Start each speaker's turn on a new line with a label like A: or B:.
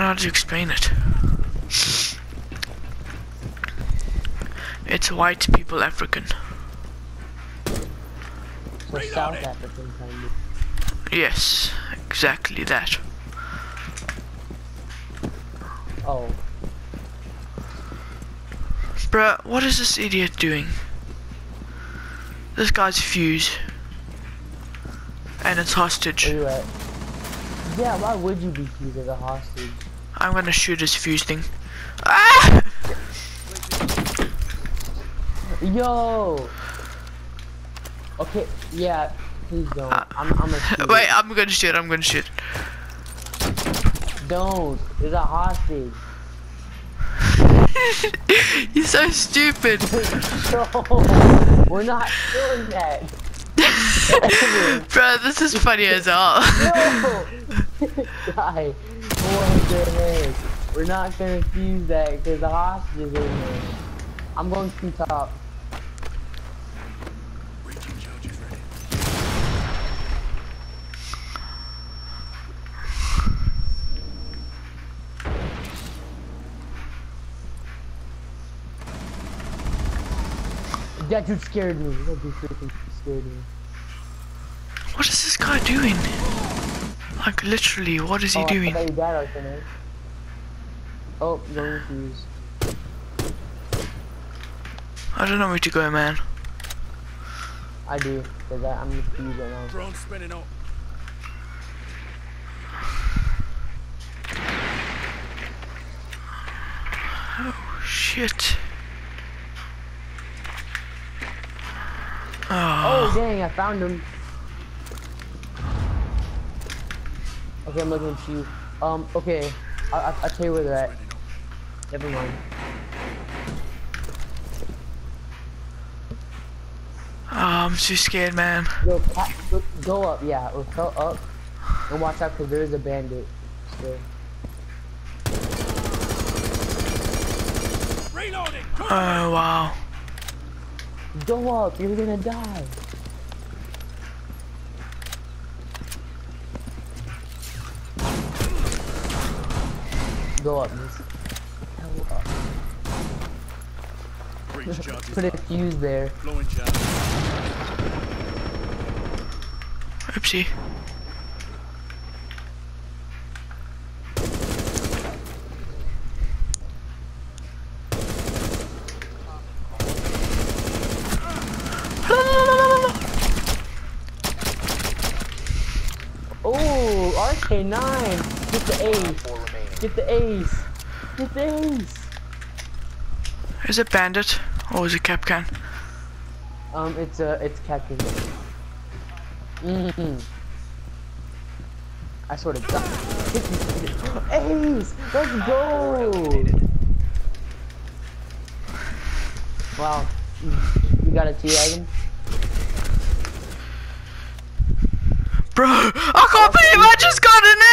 A: don't know how to explain it. It's white people African.
B: So South African kind of.
A: Yes, exactly that.
B: Oh,
A: Bruh, what is this idiot doing? This guy's Fuze. And it's hostage.
B: where you at? Yeah, why would you be used as a hostage?
A: I'm gonna shoot his fuse thing. Ah!
B: Yo! Okay, yeah, please don't.
A: Uh,
B: I'm, I'm a shoot.
A: Wait, I'm gonna shoot, I'm gonna shoot.
B: Don't. There's a hostage.
A: You're so stupid.
B: no, we're not doing that.
A: Bro, this is funny as hell.
B: No! Guy, what the heck? We're not gonna fuse that because the hostage is in there. I'm going to the top. That dude scared me. That dude freaking scared me.
A: What is this guy doing? Like, literally, what is he
B: oh,
A: doing?
B: I thought you died, Oh, going fuse.
A: I don't know where to go, man.
B: I do, cause I, I'm confused right now.
C: Drone spinning up.
A: Oh, shit.
B: Oh
A: Oh,
B: dang, I found him. Okay, I'm looking at you. Um, okay, I I I'll tell you where they're at. Never mind.
A: oh, I'm too scared, man.
B: Yo, go, up, yeah, or go up, and watch out, cause there is a bandit. Still.
C: Reloading.
A: Oh, wow.
B: Go up, you're gonna die. Go up, miss. Hell up. Put a fuse there.
A: Oopsie.
B: Oh, RK9! Get the ace! Get the ace! Get the ace!
A: Is it bandit or is it Kapkan?
B: Um, it's uh, it's Kapkan. Mm hmm I sort of got Ace! Let's go! Wow. You got a T-Wagon?
A: Bro, I can't believe I just got an!